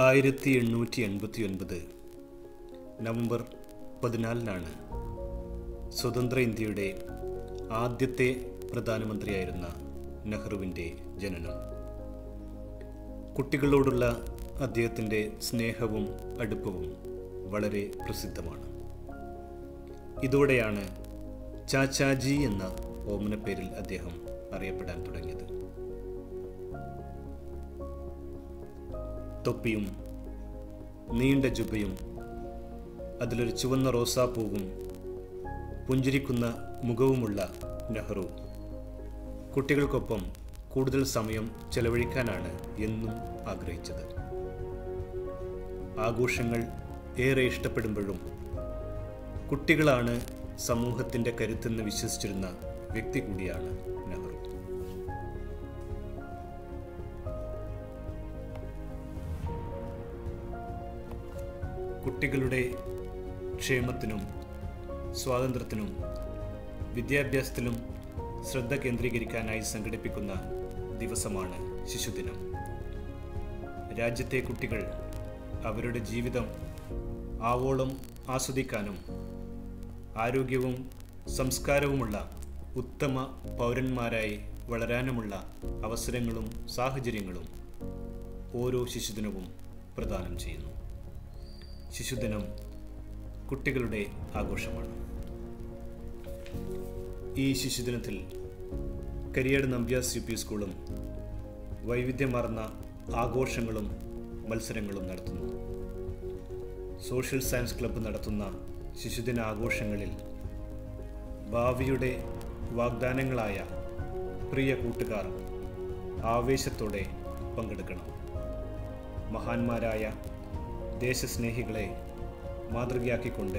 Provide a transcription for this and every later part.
ആയിരത്തി എണ്ണൂറ്റി എൺപത്തി ഒൻപത് നവംബർ പതിനാലിനാണ് സ്വതന്ത്ര ഇന്ത്യയുടെ ആദ്യത്തെ പ്രധാനമന്ത്രിയായിരുന്ന നെഹ്റുവിന്റെ ജനനം. കുട്ടികളോടുള്ള അദ്ദേഹത്തിന്റെ സ്നേഹവും അടുപ്പവും വളരെ പ്രസിദ്ധമാണ്. ഇതോടെയാണ് ചാച്ചാജി എന്ന ഓമനപ്പേരിൽ അദ്ദേഹം അറിയപ്പെടാൻ തുടങ്ങിയത്. തൊപ്പിയും നീണ്ട ജുബയും അതിലൊരു ചുവന്ന റോസാപ്പൂവും പുഞ്ചിരിക്കുന്ന മുഖവുമുള്ള നെഹ്റു. കുട്ടികൾക്കൊപ്പം കൂടുതൽ സമയം ചെലവഴിക്കാനാണ് എന്നും ആഗ്രഹിച്ചത്. ആഘോഷങ്ങൾ ഏറെ ഇഷ്ടപ്പെടുമ്പോഴും കുട്ടികളാണ് സമൂഹത്തിന്റെ കരുത്തെന്ന് വിശ്വസിച്ചിരുന്ന വ്യക്തി കൂടിയാണ്. കുട്ടികളുടെ ക്ഷേമത്തിനും സ്വാതന്ത്ര്യത്തിനും വിദ്യാഭ്യാസത്തിലും ശ്രദ്ധ കേന്ദ്രീകരിക്കാനായി സംഘടിപ്പിക്കുന്ന ദിവസമാണ് ശിശുദിനം. രാജ്യത്തെ കുട്ടികൾ അവരുടെ ജീവിതം ആവോളം ആസ്വദിക്കാനും ആരോഗ്യവും സംസ്കാരവുമുള്ള ഉത്തമ പൗരന്മാരായി വളരാനുമുള്ള അവസരങ്ങളും സാഹചര്യങ്ങളും ഓരോ ശിശുദിനവും പ്രദാനം ചെയ്യുന്നു. ശിശുദിനം കുട്ടികളുടെ ആഘോഷമാണ്. ഈ ശിശുദിനത്തിൽ കരിയേട് നമ്പ്യാസ് യു പി സ്കൂളും വൈവിധ്യമാർന്ന ആഘോഷങ്ങളും മത്സരങ്ങളും നടത്തുന്നു. സോഷ്യൽ സയൻസ് ക്ലബ്ബ് നടത്തുന്ന ശിശുദിന ആഘോഷങ്ങളിൽ ഭാവിയുടെ വാഗ്ദാനങ്ങളായ പ്രിയ കൂട്ടുകാർ ആവേശത്തോടെ പങ്കെടുക്കണം. മഹാന്മാരായ ദേശസ്നേഹികളെ മാതൃകയാക്കിക്കൊണ്ട്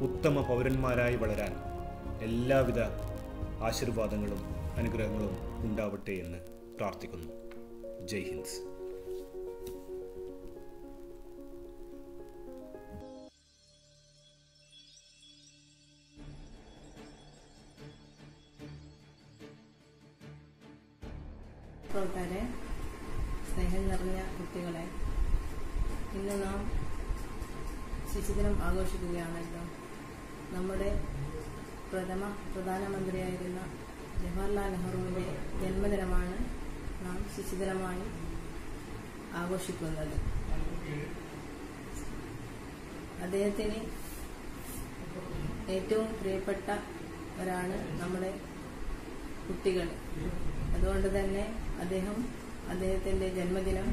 ഉത്തമ പൗരന്മാരായി വളരാൻ എല്ലാവിധ ആശീർവാദങ്ങളും അനുഗ്രഹങ്ങളും ഉണ്ടാവട്ടെ എന്ന് പ്രാർത്ഥിക്കുന്നു. ജയ് ഹിന്ദ്. കുട്ടികളെ ഇന്ന് നാം ശിശുദിനം ആഘോഷിക്കുകയാണല്ലോ. നമ്മുടെ പ്രഥമ പ്രധാനമന്ത്രിയായിരുന്ന ജവഹർലാൽ നെഹ്റുവിന്റെ ജന്മദിനമാണ് നാം ശിശുദിനമായി ആഘോഷിക്കുന്നത്. അദ്ദേഹത്തിന് ഏറ്റവും പ്രിയപ്പെട്ടവരാണ് നമ്മുടെ കുട്ടികൾ. അതുകൊണ്ട് തന്നെ അദ്ദേഹം അദ്ദേഹത്തിന്റെ ജന്മദിനം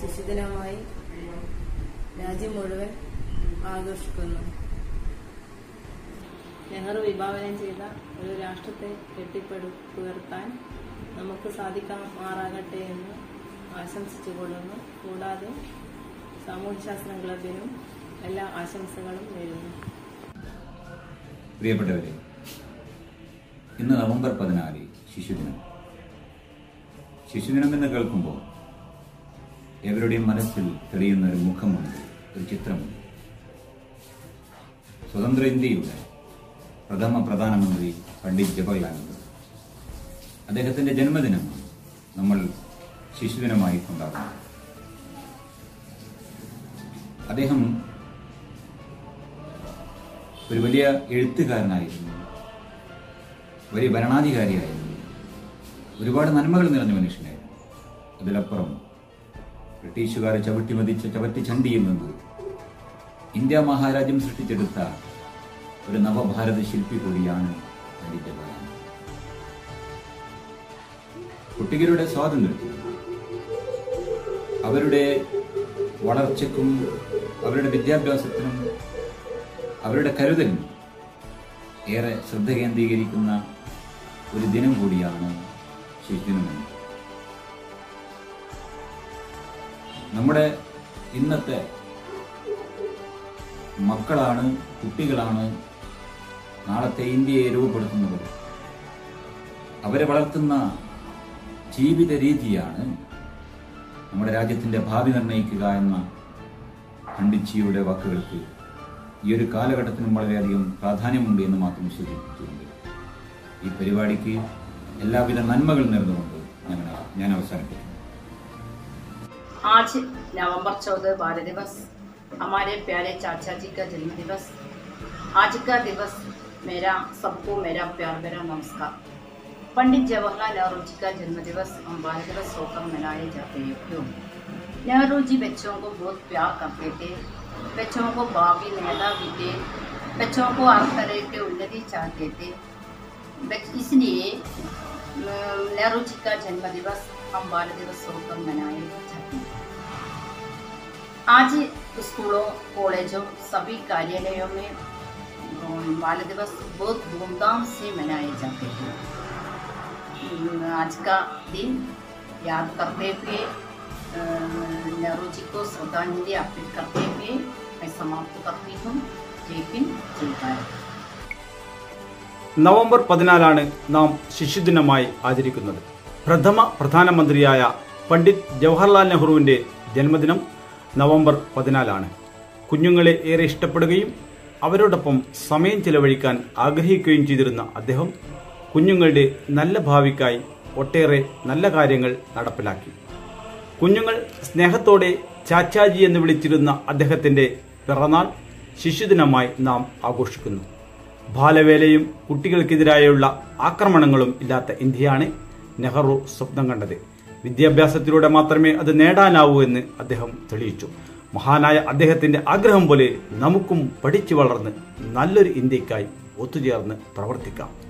ശിശുദിനമായി രാജ്യം മുഴുവൻ ആഘോഷിക്കുന്നു. നെഹ്റു വിഭാവനം ചെയ്ത ഒരു രാഷ്ട്രത്തെ കെട്ടിപ്പടുത്തുയർത്താൻ നമുക്ക് സാധിക്കാമാറാകട്ടെ എന്ന് ആശംസിച്ചുകൊള്ളുന്നു കൂടാതെ സാമൂഹ്യശാസ്ത്രം ക്ലബിനും എല്ലാ ആശംസകളും നേരുന്നു. പ്രിയപ്പെട്ടവരെ ഇന്ന് നവംബർ പതിനാല് ശിശുദിനം. ശിശുദിനം എന്ന് കേൾക്കുമ്പോൾ എവരുടെയും മനസ്സിൽ തെളിയുന്ന ഒരു മുഖമുണ്ട് ഒരു ചിത്രമുണ്ട്. സ്വതന്ത്ര ഇന്ത്യയുടെ പ്രഥമ പ്രധാനമന്ത്രി പണ്ഡിറ്റ് ജവഹർലാൽ നെഹ്റു. അദ്ദേഹത്തിന്റെ ജന്മദിനം നമ്മൾ ശിശുദിനമായി കൊണ്ടാടുന്നു. അദ്ദേഹം ഒരു വലിയ എഴുത്തുകാരനായിരുന്നു വലിയ ഭരണാധികാരിയായിരുന്നു ഒരുപാട് നന്മകൾ നിറഞ്ഞ മനുഷ്യനായിരുന്നു. അതിലപ്പുറം ബ്രിട്ടീഷുകാരെ ചവിട്ടി മതിച്ച ചവറ്റി നിന്ന് ഇന്ത്യ മഹാരാജ്യം സൃഷ്ടിച്ചെടുത്ത ഒരു നവഭാരത ശില്പി കൂടിയാണ് നെഹ്റു. കുട്ടികളുടെ സ്വാതന്ത്ര്യത്തിനും അവരുടെ വളർച്ചയ്ക്കും അവരുടെ വിദ്യാഭ്യാസത്തിനും അവരുടെ കരുതലിനും ഏറെ ശ്രദ്ധ കേന്ദ്രീകരിക്കുന്ന ഒരു ദിനം കൂടിയാണ് ശിശുദിനമെന്ന് നമ്മുടെ ഇന്നത്തെ മക്കളാണ് കുട്ടികളാണ് നാളത്തെ ഇന്ത്യയെ രൂപപ്പെടുത്തുന്നത്. അവരെ വളർത്തുന്ന ജീവിത രീതിയാണ് നമ്മുടെ രാജ്യത്തിന്റെ ഭാവി നിർണയിക്കുക എന്ന പണ്ഡിറ്റ്ജിയുടെ വാക്കുകൾക്ക് ഈ ഒരു കാലഘട്ടത്തിനും വളരെയധികം പ്രാധാന്യമുണ്ട് എന്ന് മാത്രം സൂചിപ്പിച്ചുകൊണ്ട് ഈ പരിപാടിക്ക് എല്ലാവിധ നന്മകൾ നേർന്നുകൊണ്ട് ഞാൻ ഞാൻ അവസാനിപ്പിക്കുന്നു. आज नवंबर चौदह बाल दिवस, हमारे प्यारे चाचा जी का जन्म दिवस। आज का दिवस मेरा, सबको मेरा प्यार मेरा नमस्कार। पंडित जवाहरलाल नेहरू जी का जन्म दिवस, हम बाल दिवस होकर मनाए जाते हैं। क्यों? नेहरू जी बच्चों को बहुत प्यार करते थे, बच्चों को भावी नेता भी थे बच्चों को हर तरह के उन्नति चाहते थे। इसलिए नेहरू जी का जन्म दिवस हम बाल दिवस होकर मनाए आज स्कूलों कॉलेजों सभी कार्यालयों में अम, बाल दिवस बहुत धूमधाम से मनाए जाते हैं अम, आज का दिन याद करते हुए अ, नेहरू जी को श्रद्धांजलि अर्पित करते हुए मैं समाप्त करती हूँ जय हिंद जय भारत നവംബർ പതിനാലാണ് നാം ശിശുദിനമായി ആചരിക്കുന്നത് പ്രഥമ പ്രധാനമന്ത്രിയായ പണ്ഡിറ്റ് ജവഹർലാൽ നെഹ്റുവിൻ്റെ ജന്മദിനം നവംബർ പതിനാലാണ്. കുഞ്ഞുങ്ങളെ ഏറെ ഇഷ്ടപ്പെടുകയും അവരോടൊപ്പം സമയം ചെലവഴിക്കാൻ ആഗ്രഹിക്കുകയും ചെയ്തിരുന്ന അദ്ദേഹം കുഞ്ഞുങ്ങളുടെ നല്ല ഭാവിക്കായി ഒട്ടേറെ നല്ല കാര്യങ്ങൾ നടപ്പിലാക്കി. കുഞ്ഞുങ്ങൾ സ്നേഹത്തോടെ ചാച്ചാജി എന്ന് വിളിച്ചിരുന്ന അദ്ദേഹത്തിന്റെ പിറന്നാൾ ശിശുദിനമായി നാം ആഘോഷിക്കുന്നു. ബാലവേലയും കുട്ടികൾക്കെതിരായുള്ള ആക്രമണങ്ങളും ഇല്ലാത്ത ഇന്ത്യയാണ് നെഹ്റു സ്വപ്നം കണ്ടത്. വിദ്യാഭ്യാസത്തിലൂടെ മാത്രമേ അത് നേടാനാവൂ എന്ന് അദ്ദേഹം തെളിയിച്ചു. മഹാനായ അദ്ദേഹത്തിന്റെ ആഗ്രഹം പോലെ നമുക്കും പഠിച്ചു വളർന്ന് നല്ലൊരു ഇന്ത്യക്കായി ഒത്തുചേർന്ന് പ്രവർത്തിക്കാം.